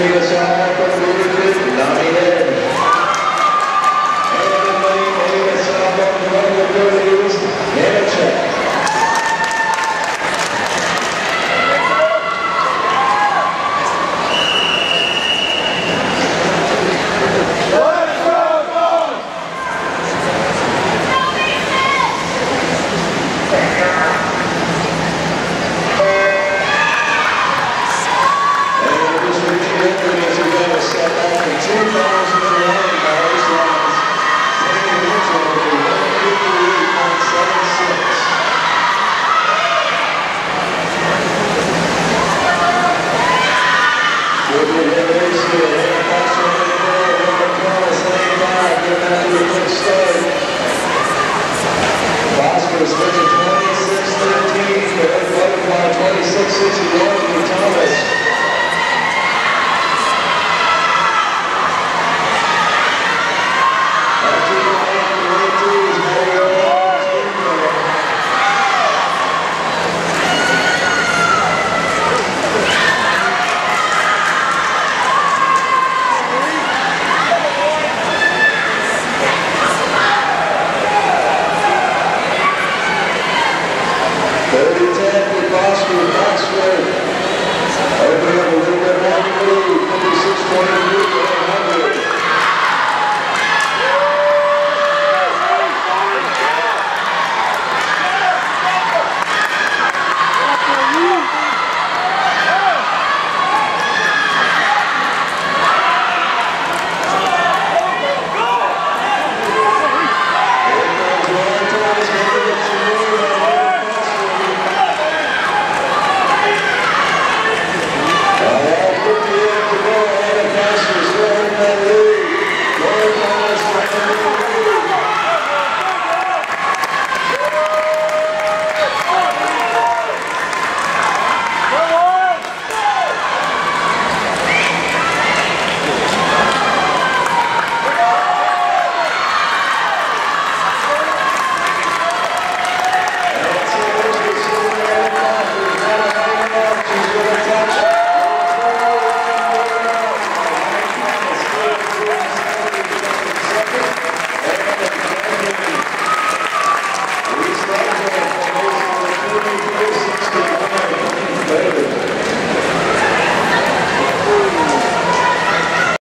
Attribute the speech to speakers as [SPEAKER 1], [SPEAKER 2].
[SPEAKER 1] made trying to get a 26-13, Eric 26. We have a little bit long lead, 56 points.